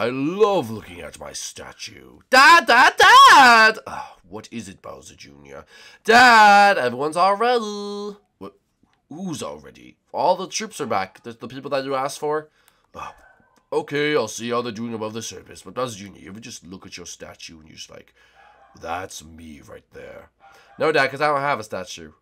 I love looking at my statue. Dad, Dad, Dad! Ah, what is it, Bowser Jr.? Dad, everyone's all ready. What? Who's all ready? All the troops are back. The, the people that you asked for. Ah, okay, I'll see how they're doing above the surface. But Bowser Jr., you ever just look at your statue and you're just like, that's me right there. No, Dad, because I don't have a statue.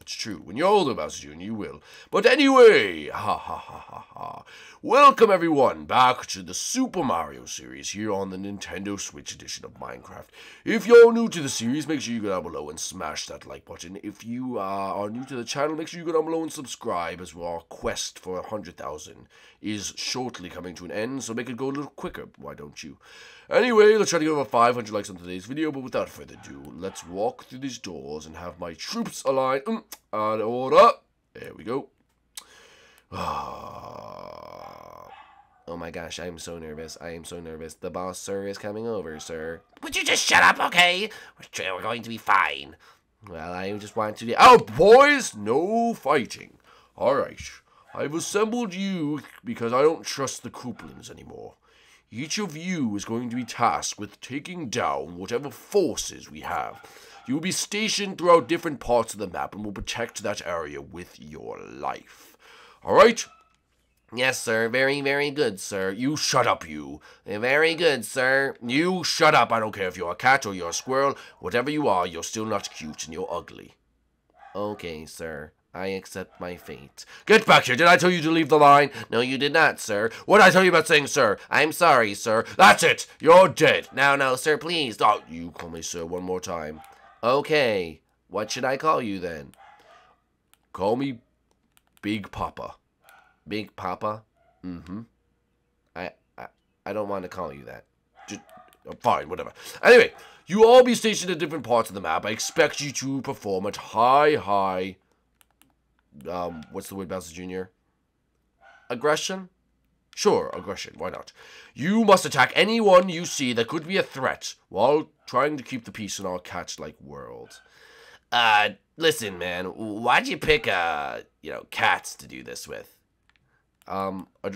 That's true. When you're older, Bowser Jr., you will. But anyway, ha ha ha ha ha. Welcome everyone back to the Super Mario series here on the Nintendo Switch edition of Minecraft. If you're new to the series, make sure you go down below and smash that like button. If you uh, are new to the channel, make sure you go down below and subscribe as our quest for 100,000 is shortly coming to an end, so make it go a little quicker, why don't you? Anyway, let's try to get over 500 likes on today's video, but without further ado, let's walk through these doors and have my troops aligned. Mm, and order. There we go. Ah. Oh my gosh, I am so nervous. I am so nervous. The boss, sir, is coming over, sir. Would you just shut up, okay? We're, we're going to be fine. Well, I just want to... Oh, boys, no fighting. All right. I've assembled you because I don't trust the Koopalings anymore. Each of you is going to be tasked with taking down whatever forces we have. You will be stationed throughout different parts of the map and will protect that area with your life. Alright? Yes, sir. Very, very good, sir. You shut up, you. Very good, sir. You shut up. I don't care if you're a cat or you're a squirrel. Whatever you are, you're still not cute and you're ugly. Okay, sir. I accept my fate. Get back here. Did I tell you to leave the line? No, you did not, sir. What did I tell you about saying sir? I'm sorry, sir. That's it. You're dead. No, no, sir, please. Oh, you call me sir one more time. Okay. What should I call you then? Call me Big Papa. Big Papa? Mm-hmm. I, I, I don't want to call you that. Just, fine, whatever. Anyway, you all be stationed at different parts of the map. I expect you to perform at high, high... Um, what's the word, Bowser Jr.? Aggression? Sure, aggression, why not? You must attack anyone you see that could be a threat, while trying to keep the peace in our cat-like world. Uh, listen, man, why'd you pick, uh, you know, cats to do this with? Um, I,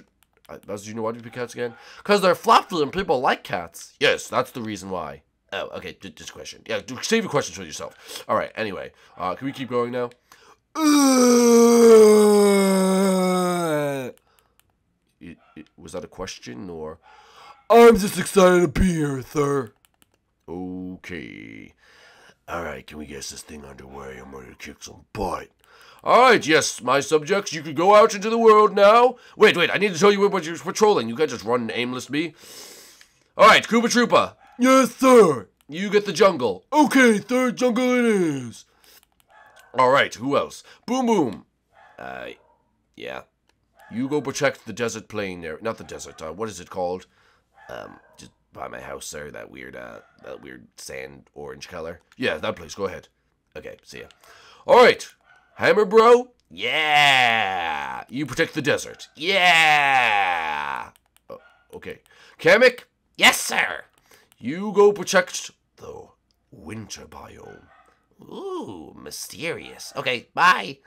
I, do you know why you pick cats again? Because they're fluffy and people like cats. Yes, that's the reason why. Oh, okay, just a question. Yeah, save your questions for yourself. All right, anyway, uh, can we keep going now? It, it, was that a question or? I'm just excited to be here, sir. Okay. Alright, can we get this thing underway? I'm ready to kick some butt. Alright, yes, my subjects, you can go out into the world now. Wait, wait, I need to tell you what you're patrolling. You can't just run aimless me. Alright, Koopa Troopa. Yes, sir. You get the jungle. Okay, third jungle it is. Alright, who else? Boom Boom. Uh, yeah. You go protect the desert plain there. Not the desert, uh, what is it called? Um, just by my house, sir. That weird, uh, that weird sand orange color. Yeah, that place. Go ahead. Okay, see ya. Alright. Hammer Bro? Yeah! You protect the desert. Yeah! Oh, okay. Kamek? Yes, sir! You go protect the winter biome. Ooh, mysterious. Okay, bye.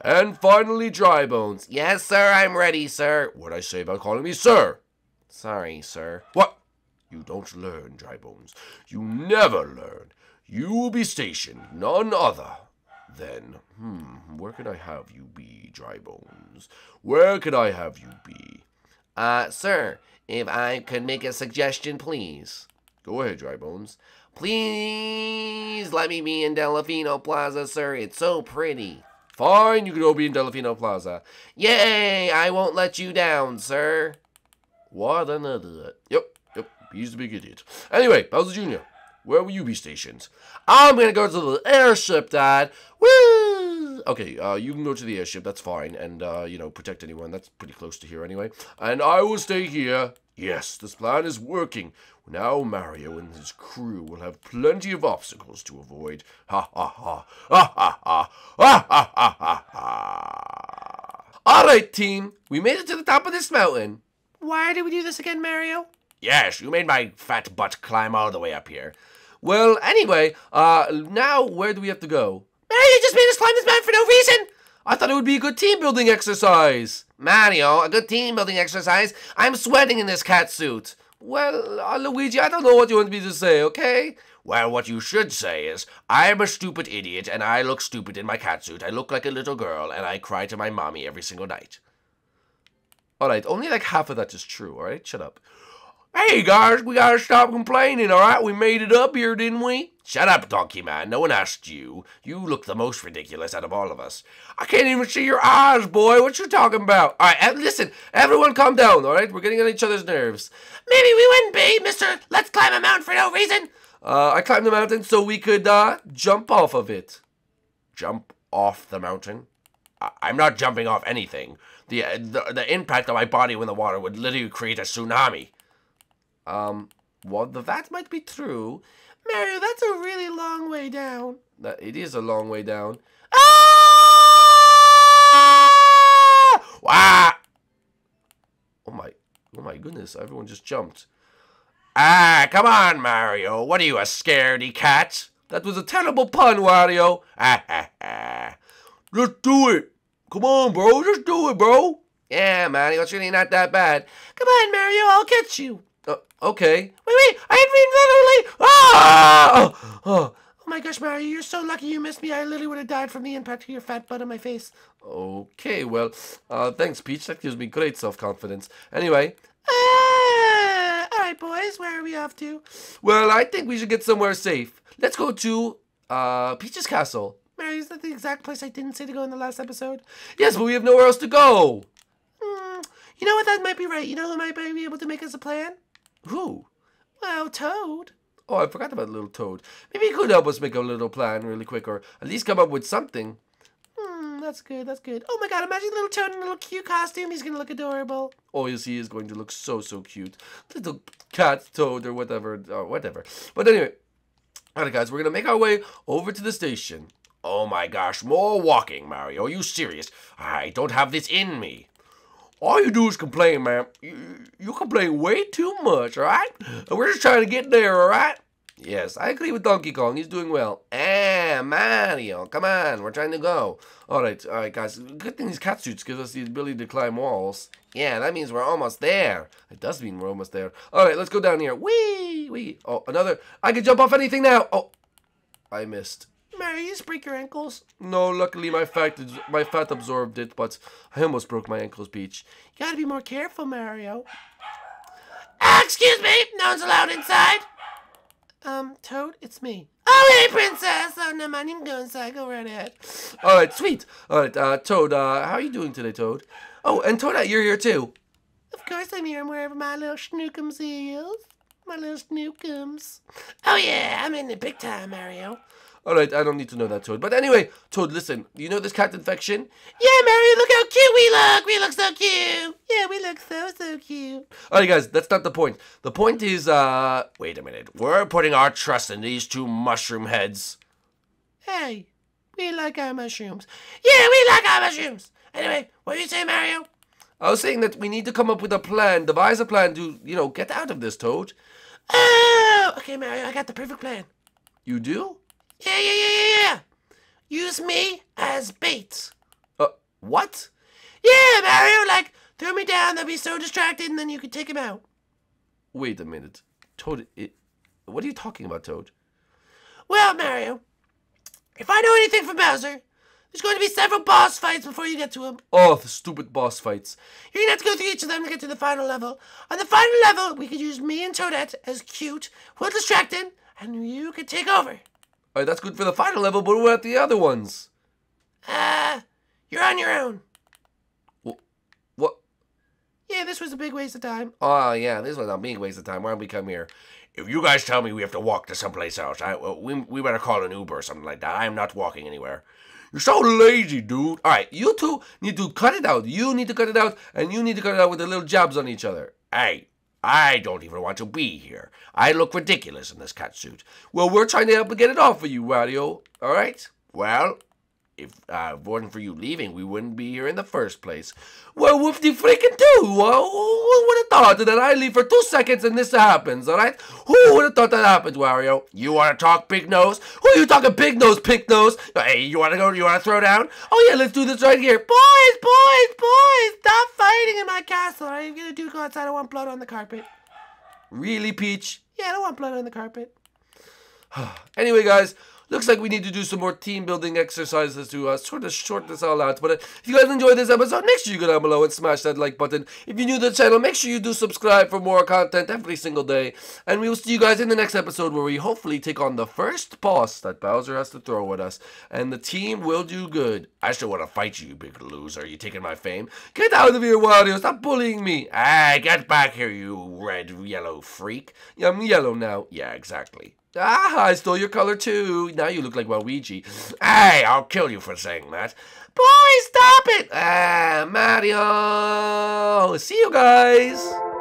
And finally, Dry Bones. Yes, sir, I'm ready, sir. What'd I say about calling me sir? Sorry, sir. What? You don't learn, Dry Bones. You never learn. You will be stationed, none other than... Hmm, where could I have you be, Dry Bones? Where could I have you be? Uh, sir, if I could make a suggestion, please. Go ahead, Dry Bones. Please let me be in Delfino Plaza, sir. It's so pretty. Fine, you can go be in Delfino Plaza. Yay! I won't let you down, sir. What an idiot. Yep, yep, he's the big idiot. Anyway, Bowser Jr., where will you be stationed? I'm gonna go to the airship, Dad. Woo! Okay, uh, you can go to the airship, that's fine, and, uh, you know, protect anyone. That's pretty close to here anyway. And I will stay here. Yes, this plan is working. Now Mario and his crew will have plenty of obstacles to avoid. Ha ha ha. Ha ha ha. Ha ha ha ha ha. Alright, team. We made it to the top of this mountain. Why did we do this again, Mario? Yes, you made my fat butt climb all the way up here. Well, anyway, uh, now where do we have to go? Mario you just made us climb this mountain for no reason! I thought it would be a good team building exercise. Mario, a good team building exercise? I'm sweating in this cat suit. Well, uh, Luigi, I don't know what you want me to say, okay? Well, what you should say is, I'm a stupid idiot and I look stupid in my cat suit. I look like a little girl and I cry to my mommy every single night. Alright, only like half of that is true, alright? Shut up. Hey guys, we gotta stop complaining, alright? We made it up here, didn't we? Shut up, donkey man. No one asked you. You look the most ridiculous out of all of us. I can't even see your eyes, boy. What you talking about? Alright, listen, everyone calm down, alright? We're getting on each other's nerves. Maybe we wouldn't be, mister. Let's climb a mountain for no reason. Uh, I climbed the mountain so we could, uh, jump off of it. Jump off the mountain? I I'm not jumping off anything. The, uh, the, the impact of my body when the water would literally create a tsunami. Um, well, that might be true. Mario, that's a really long way down. That it is a long way down. Ah! Wow! Oh my, oh my goodness! Everyone just jumped. Ah, come on, Mario. What are you, a scaredy cat? That was a terrible pun, Wario. Ah, ah, ah. Let's do it. Come on, bro. Just do it, bro. Yeah, Mario, it's really not that bad. Come on, Mario. I'll catch you. Okay. Wait, wait. I had literally. Ah! Oh, oh. Oh my gosh, Mario, you're so lucky you missed me. I literally would have died from the impact of your fat butt on my face. Okay, well, uh, thanks, Peach. That gives me great self-confidence. Anyway. Ah! All right, boys, where are we off to? Well, I think we should get somewhere safe. Let's go to, uh, Peach's castle. Mario, is that the exact place I didn't say to go in the last episode? Yes, but we have nowhere else to go. Hmm, you know what? That might be right. You know who might be able to make us a plan? Who? Well, Toad. Oh, I forgot about little Toad. Maybe he could help us make a little plan really quick, or at least come up with something. Hmm, that's good, that's good. Oh my god, imagine little Toad in a little cute costume. He's gonna look adorable. Oh, yes, he is going to look so, so cute. Little cat, Toad, or whatever, or whatever. But anyway, alright guys, we're gonna make our way over to the station. Oh my gosh, more walking, Mario. Are you serious? I don't have this in me. All you do is complain, man. You, you complain way too much, alright? We're just trying to get there, alright? Yes, I agree with Donkey Kong. He's doing well. Eh, Mario, come on. We're trying to go. Alright, alright, guys. Good thing these cat suits give us the ability to climb walls. Yeah, that means we're almost there. It does mean we're almost there. Alright, let's go down here. Wee, Whee! Oh, another. I can jump off anything now. Oh, I missed. Mario, you just break your ankles? No, luckily my fat my fat absorbed it, but I almost broke my ankles, Peach. You gotta be more careful, Mario. Ah, excuse me, no one's allowed inside. Um, Toad, it's me. Oh, hey, princess. Oh, no, mind. You can go inside. Go right ahead. All right, sweet. All right, uh, Toad, uh, how are you doing today, Toad? Oh, and Toadette, you're here too. Of course I'm here. I'm wherever my little snookums is. My little snookums. Oh, yeah, I'm in the big time, Mario. All right, I don't need to know that, Toad. But anyway, Toad, listen. You know this cat infection? Yeah, Mario, look how cute we look. We look so cute. Yeah, we look so, so cute. All right, guys, that's not the point. The point is, uh, wait a minute. We're putting our trust in these two mushroom heads. Hey, we like our mushrooms. Yeah, we like our mushrooms. Anyway, what do you say, Mario? I was saying that we need to come up with a plan, devise a plan to, you know, get out of this, Toad. Oh, okay, Mario, I got the perfect plan. You do? Yeah, yeah, yeah, yeah, yeah. Use me as bait. Uh, what? Yeah, Mario, like, throw me down, they'll be so distracted, and then you can take him out. Wait a minute. Toad, it, what are you talking about, Toad? Well, Mario, if I know anything from Bowser, there's going to be several boss fights before you get to him. Oh, the stupid boss fights. You're going to have to go through each of them to get to the final level. On the final level, we could use me and Toadette as cute, we'll distract him, and you could take over. All right, that's good for the final level, but what about the other ones? Uh, you're on your own. Wh- What? Yeah, this was a big waste of time. Oh, yeah, this was a big waste of time. Why don't we come here? If you guys tell me we have to walk to someplace else, I, well, we, we better call an Uber or something like that. I am not walking anywhere. You're so lazy, dude. All right, you two need to cut it out. You need to cut it out, and you need to cut it out with the little jabs on each other. Hey, I don't even want to be here. I look ridiculous in this cat suit. Well, we're trying to help get it off for you, Wario. All right? Well, if uh, it wasn't for you leaving, we wouldn't be here in the first place. Well, whoop the freaking do? Who would have thought that I leave for two seconds and this happens, all right? Who would have thought that happens, Wario? You want to talk big nose? Who are you talking big nose, pink nose? Hey, you want to go? You want to throw down? Oh, yeah, let's do this right here. Boys, boys, boys, stop fighting in my castle. Right, you're going to do go outside. I want blood on the carpet. Really, Peach? Yeah, I don't want blood on the carpet. Anyway, guys, looks like we need to do some more team building exercises to uh, sort of short this all out. But uh, if you guys enjoyed this episode, make sure you go down below and smash that like button. If you're new to the channel, make sure you do subscribe for more content every single day. And we will see you guys in the next episode where we hopefully take on the first boss that Bowser has to throw at us. And the team will do good. I still want to fight you, you big loser. You taking my fame? Get out of here, Wario. Stop bullying me. Ah, get back here, you red, yellow freak. I'm yellow now. Yeah, exactly. Ah, I stole your color too. Now you look like Waluigi. Hey, I'll kill you for saying that. Boy, stop it! Ah, Mario! See you guys!